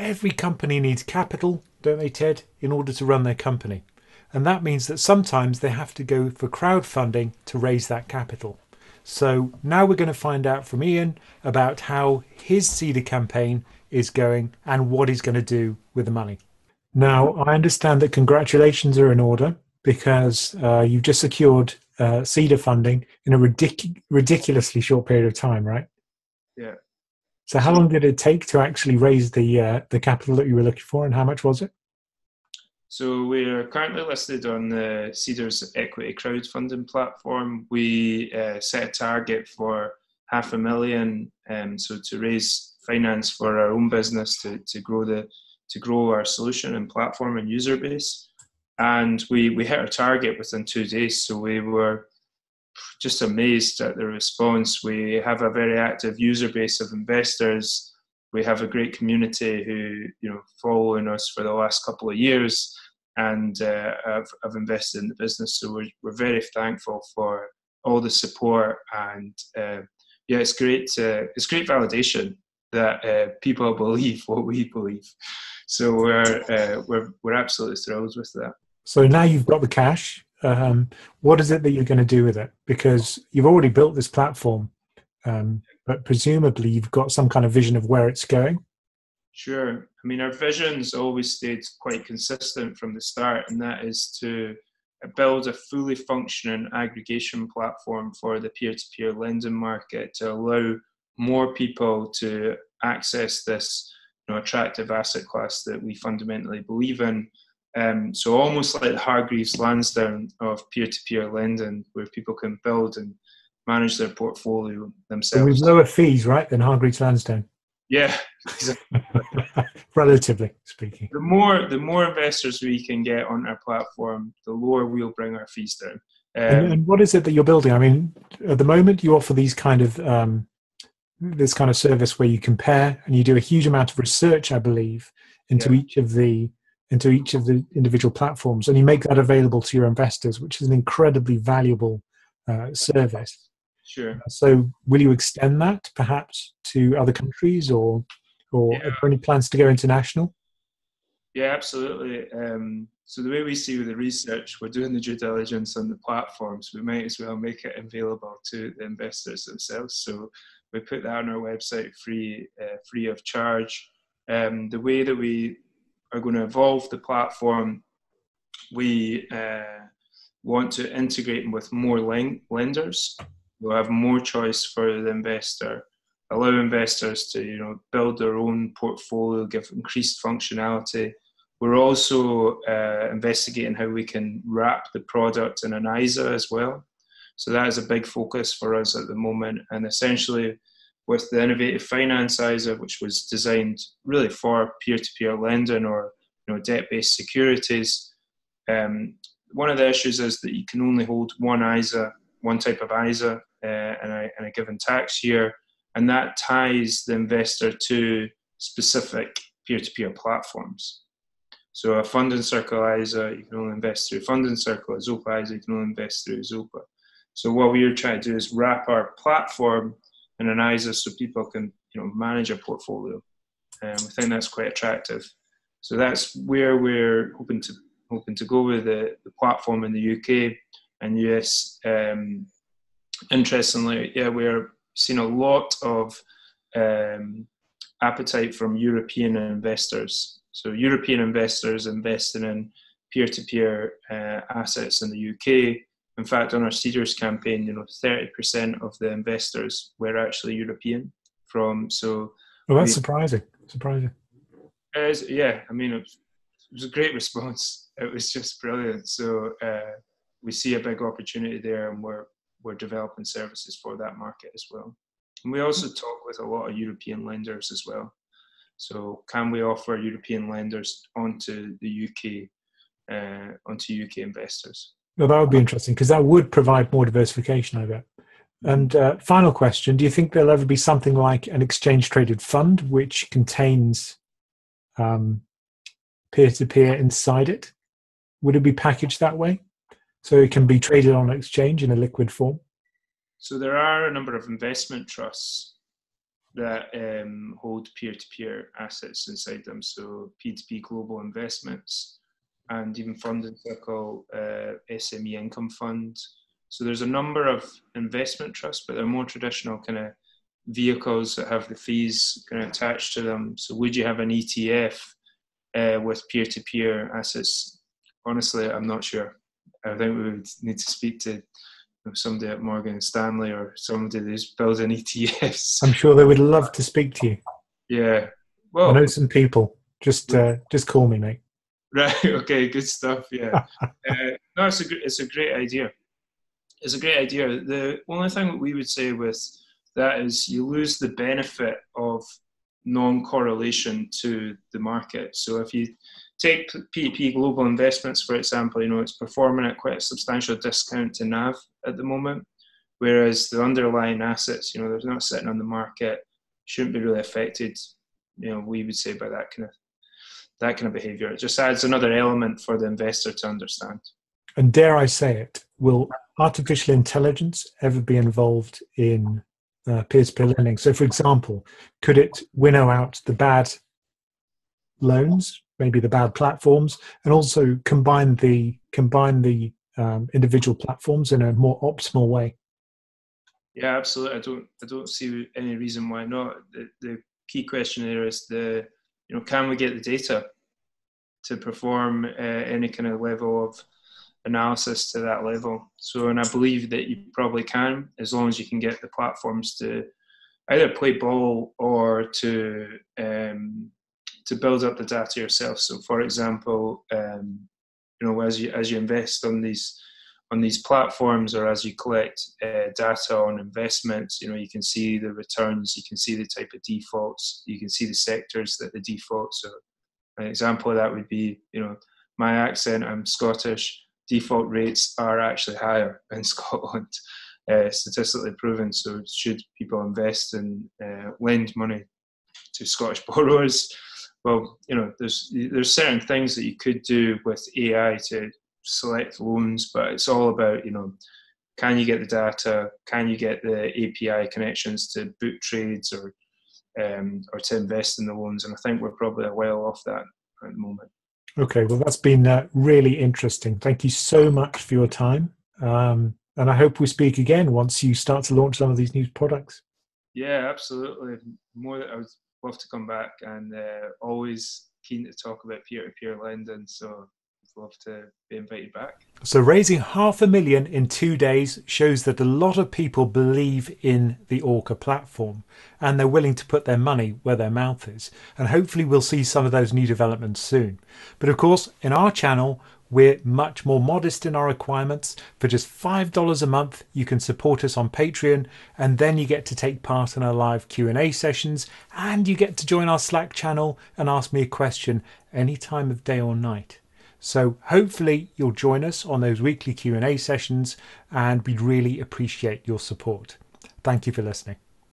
every company needs capital, don't they, Ted, in order to run their company. And that means that sometimes they have to go for crowdfunding to raise that capital. So now we're going to find out from Iain about how his Seedrs campaign is going and what he's going to do with the money. Now, I understand that congratulations are in order because uh, you've just secured uh, funding in a ridic- ridiculously short period of time, right? Yeah. So, how long did it take to actually raise the uh, the capital that you were looking for, and how much was it? So we're currently listed on the Seedrs Equity crowdfunding platform. We uh, set a target for half a million, um, so to raise finance for our own business to, to grow the to grow our solution and platform and user base. And we we hit our target within two days. So we were just amazed at the response. We have a very active user base of investors we have a great community who you know following us for the last couple of years and uh, have, have invested in the business. So we're, we're very thankful for all the support and uh, yeah, it's great. It's great validation that uh, people believe what we believe. So we're uh, we're we're absolutely thrilled with that. So now you've got the cash. Um, what is it that you're going to do with it? Because you've already built this platform. Um, but presumably you've got some kind of vision of where it's going. Sure. I mean, our vision's always stayed quite consistent from the start, and that is to build a fully functioning aggregation platform for the peer to peer lending market to allow more people to access this you know, attractive asset class that we fundamentally believe in. Um, so, almost like the Hargreaves Lansdown of peer to peer lending, where people can build and manage their portfolio themselves. with lower fees, right, than Hargreaves Lansdown. Yeah, relatively speaking. The more the more investors we can get on our platform, the lower we'll bring our fees down. Um, and, and, what is it that you're building? I mean, at the moment, you offer these kind of um, this kind of service where you compare and you do a huge amount of research, I believe, into yeah. each of the into each of the individual platforms, and you make that available to your investors, which is an incredibly valuable uh, service. Sure. So, will you extend that perhaps to other countries, or or yeah. are there any plans to go international? Yeah, absolutely. Um, so the way we see with the research, we're doing the due diligence on the platforms. We might as well make it available to the investors themselves. So we put that on our website free, uh, free of charge. Um, the way that we are going to evolve the platform, we uh, want to integrate with more lenders We'll have more choice for the investor, allow investors to you know build their own portfolio, give increased functionality. We're also uh, investigating how we can wrap the product in an ISA as well. So that is a big focus for us at the moment. And essentially, with the innovative finance ISA, which was designed really for peer-to-peer lending or you know debt-based securities, um, one of the issues is that you can only hold one ISA, one type of ISA uh, in, a, in a given tax year, and that ties the investor to specific peer-to-peer platforms. So a funding circle ISA, you can only invest through funding circle. A Zopa ISA, you can only invest through Zopa. So what we are trying to do is wrap our platform in an ISA so people can you know manage a portfolio. And um, we think that's quite attractive. So that's where we're hoping to hoping to go with the, the platform in the UK and US. Um, interestingly, yeah, we're seeing a lot of um, appetite from European investors. So European investors investing in peer-to-peer uh, assets in the UK. In fact, on our Seedrs campaign, you know, 30% of the investors were actually European. From so, well, that's we, surprising. Surprising. yeah, I mean, it was, it was, a great response. It was just brilliant. So uh, we see a big opportunity there, and we're we're developing services for that market as well. And we also talk with a lot of European lenders as well. So can we offer European lenders onto the UK, uh, onto UK investors? Well, that would be interesting because that would provide more diversification, I bet. And uh, final question: Do you think there'll ever be something like an exchange-traded fund which contains um, peer-to-peer inside it? Would it be packaged that way? So it can be traded on exchange in a liquid form? So there are a number of investment trusts that um, hold peer-to-peer assets inside them. So P2P global investments and even Funding Circle, uh, SME Income Fund. So there's a number of investment trusts, but they're more traditional kind of vehicles that have the fees kind of attached to them. So would you have an ETF uh, with peer-to-peer assets? Honestly, I'm not sure. I think we would need to speak to somebody at Morgan Stanley or somebody who's building ETFs. I'm sure they would love to speak to you. Yeah. Well, I know some people. Just uh, just call me, mate. Right. Okay. Good stuff. Yeah. uh, no, it's a it's a great idea. It's a great idea. The only thing that we would say with that is you lose the benefit of non-correlation to the market. So if you take P2P Global Investments, for example, you know, it's performing at quite a substantial discount to NAV at the moment, whereas the underlying assets, you know, they're not sitting on the market, shouldn't be really affected, you know, we would say by that kind of that kind of behavior. It just adds another element for the investor to understand. And dare I say it, will artificial intelligence ever be involved in uh, peer-to-peer lending? So, for example, could it winnow out the bad loans maybe the bad platforms, and also combine the combine the um, individual platforms in a more optimal way. Yeah, absolutely. I don't I don't see any reason why not. The, the key question there is the you know can we get the data to perform uh, any kind of level of analysis to that level. So, and I believe that you probably can, as long as you can get the platforms to either play ball or to um, to build up the data yourself. So, for example, um, you know, as you as you invest on these on these platforms or as you collect uh, data on investments, you know, you can see the returns, you can see the type of defaults, you can see the sectors that the defaults are. An example of that would be, you know, my accent, I'm Scottish, default rates are actually higher in Scotland, uh, statistically proven. So, should people invest and uh, lend money to Scottish borrowers, well, you know, there's there's certain things that you could do with AI to select loans, but it's all about you know, can you get the data? Can you get the API connections to book trades or um, or to invest in the loans? And I think we're probably a while off that at the moment. Okay, well, that's been uh, really interesting. Thank you so much for your time. Um, and I hope we speak again once you start to launch some of these new products. Yeah, absolutely. More, I would love to come back and uh, always keen to talk about peer-to-peer lending. So love to be invited back. So raising half a million in two days shows that a lot of people believe in the Orca platform and they're willing to put their money where their mouth is. And hopefully we'll see some of those new developments soon. But of course, in our channel, we're much more modest in our requirements. For just $5 a month, you can support us on Patreon and then you get to take part in our live Q&A sessions and you get to join our Slack channel and ask me a question any time of day or night. So hopefully you'll join us on those weekly Q&A sessions and we'd really appreciate your support. Thank you for listening.